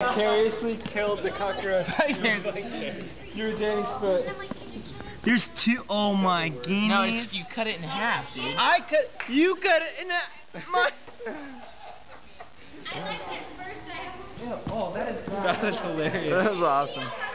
Vicariously killed the cockroach. Through Danny's foot. There's two. Oh my guineas. No, it's, you cut it in half, dude. I cut. You cut it in a. My. That was hilarious. That was awesome.